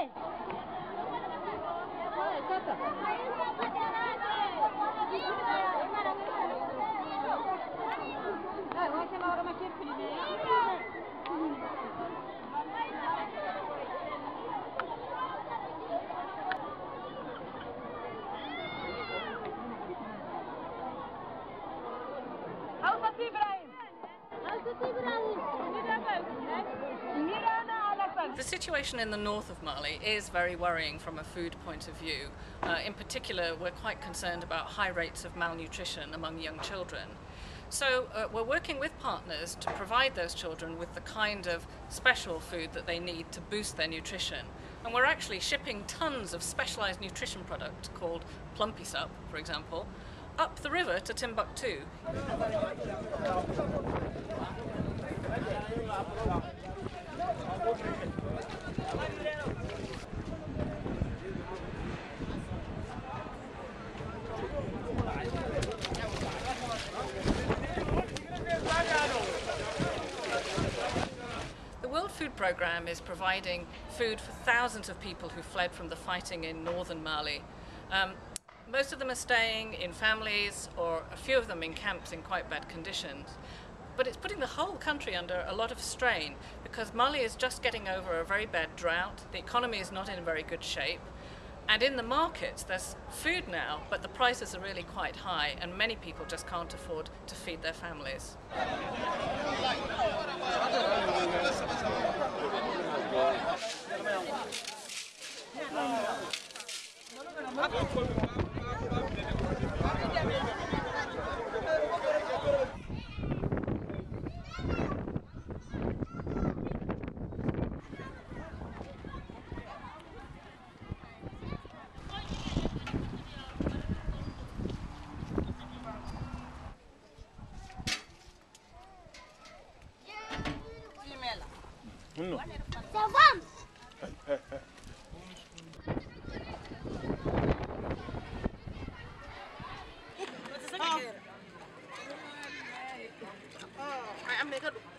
Ei! Vai, canta! Vai, vai chamar o Maquinha primeiro. Al-Fatih İbrahim. Al-Fatih İbrahim. Ne demek? Ne? The situation in the north of Mali is very worrying from a food point of view. Uh, in particular, we're quite concerned about high rates of malnutrition among young children. So, uh, we're working with partners to provide those children with the kind of special food that they need to boost their nutrition. And we're actually shipping tons of specialized nutrition product called Plumpy Sup, for example, up the river to Timbuktu. The World Food Programme is providing food for thousands of people who fled from the fighting in northern Mali. Um, most of them are staying in families, or a few of them in camps in quite bad conditions. But it's putting the whole country under a lot of strain because Mali is just getting over a very bad drought, the economy is not in very good shape, and in the markets there's food now, but the prices are really quite high, and many people just can't afford to feed their families. No. Gracias.